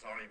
Sorry,